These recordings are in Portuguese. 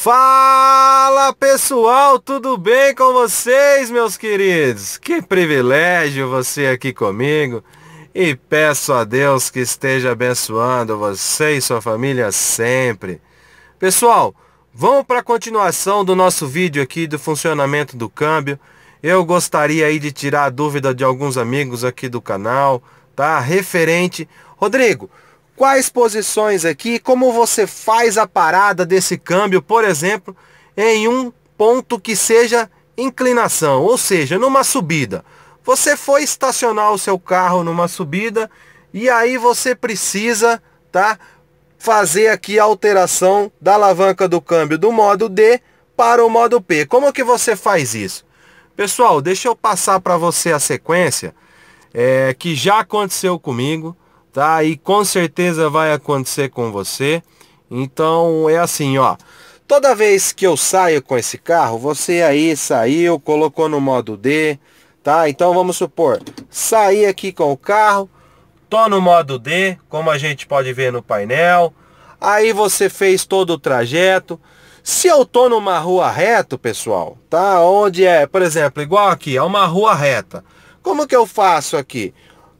Fala pessoal, tudo bem com vocês, meus queridos? Que privilégio você aqui comigo e peço a Deus que esteja abençoando você e sua família sempre. Pessoal, vamos para a continuação do nosso vídeo aqui do funcionamento do câmbio. Eu gostaria aí de tirar a dúvida de alguns amigos aqui do canal, tá? Referente. Rodrigo, quais posições aqui, como você faz a parada desse câmbio, por exemplo, em um ponto que seja inclinação, ou seja, numa subida. Você foi estacionar o seu carro numa subida e aí você precisa, tá, fazer aqui a alteração da alavanca do câmbio do modo D para o modo P. Como que você faz isso? Pessoal, deixa eu passar para você a sequência é, que já aconteceu comigo tá? E com certeza vai acontecer com você. Então é assim, ó. Toda vez que eu saio com esse carro, você aí saiu, colocou no modo D, tá? Então vamos supor, saí aqui com o carro, tô no modo D, como a gente pode ver no painel. Aí você fez todo o trajeto. Se eu tô numa rua reta, pessoal, tá? Onde é, por exemplo, igual aqui, é uma rua reta. Como que eu faço aqui?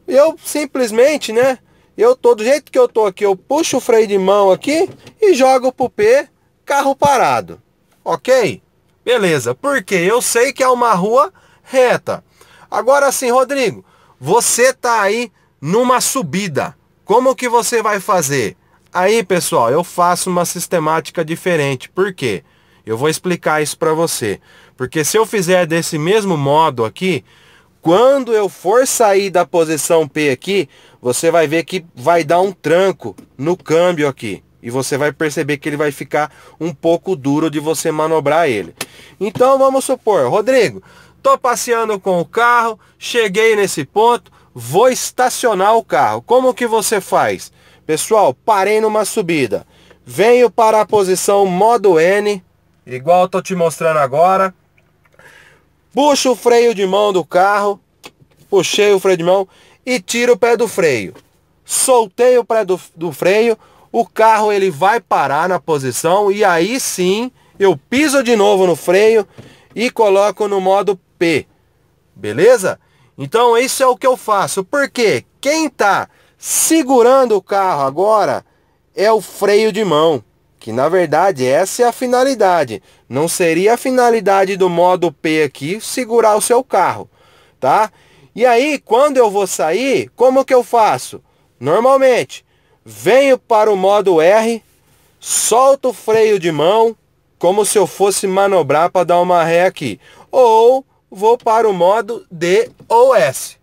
Eu simplesmente, né? Eu tô do jeito que eu tô aqui, eu puxo o freio de mão aqui e jogo pro P, carro parado. Ok? Beleza, porque eu sei que é uma rua reta. Agora sim, Rodrigo, você tá aí numa subida. Como que você vai fazer? Aí, pessoal, eu faço uma sistemática diferente. Por quê? Eu vou explicar isso para você. Porque se eu fizer desse mesmo modo aqui, quando eu for sair da posição P aqui, você vai ver que vai dar um tranco no câmbio aqui. E você vai perceber que ele vai ficar um pouco duro de você manobrar ele. Então vamos supor, Rodrigo, tô passeando com o carro, cheguei nesse ponto, vou estacionar o carro. Como que você faz? Pessoal, parei numa subida. Venho para a posição modo N, igual eu tô te mostrando agora. Puxo o freio de mão do carro. Puxei o freio de mão e tiro o pé do freio. Soltei o pé do, do freio. O carro ele vai parar na posição. E aí sim eu piso de novo no freio e coloco no modo P. Beleza? Então isso é o que eu faço. Porque quem está segurando o carro agora é o freio de mão que na verdade essa é a finalidade. Não seria a finalidade do modo P aqui segurar o seu carro, tá? E aí, quando eu vou sair, como que eu faço? Normalmente, venho para o modo R, solto o freio de mão, como se eu fosse manobrar para dar uma ré aqui. Ou vou para o modo D ou S.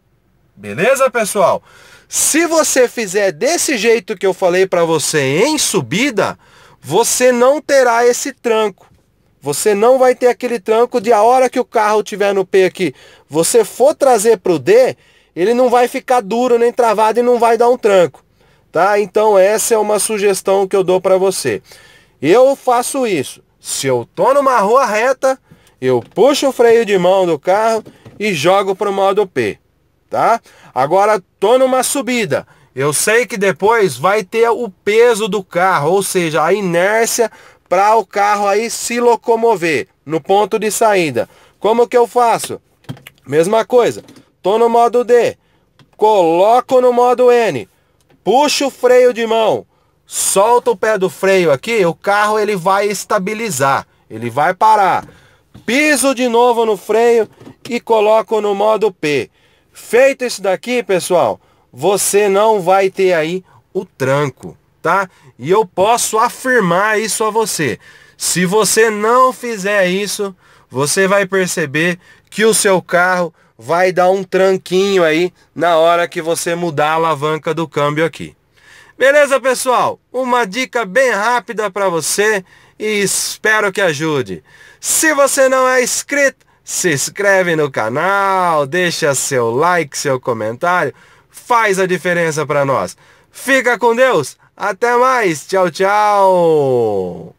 Beleza, pessoal? Se você fizer desse jeito que eu falei para você em subida, você não terá esse tranco. Você não vai ter aquele tranco de a hora que o carro estiver no P aqui, você for trazer para o D, ele não vai ficar duro nem travado e não vai dar um tranco. Tá? Então essa é uma sugestão que eu dou para você. Eu faço isso. Se eu tô numa rua reta, eu puxo o freio de mão do carro e jogo para o modo P. Tá? Agora tô numa subida. Eu sei que depois vai ter o peso do carro, ou seja, a inércia para o carro aí se locomover no ponto de saída. Como que eu faço? Mesma coisa. Tô no modo D. Coloco no modo N. Puxo o freio de mão. Solta o pé do freio aqui, o carro ele vai estabilizar. Ele vai parar. Piso de novo no freio e coloco no modo P. Feito isso daqui, pessoal, você não vai ter aí o tranco, tá? E eu posso afirmar isso a você. Se você não fizer isso, você vai perceber que o seu carro vai dar um tranquinho aí na hora que você mudar a alavanca do câmbio aqui. Beleza, pessoal? Uma dica bem rápida para você e espero que ajude. Se você não é inscrito, se inscreve no canal, deixa seu like, seu comentário faz a diferença para nós. Fica com Deus. Até mais. Tchau, tchau.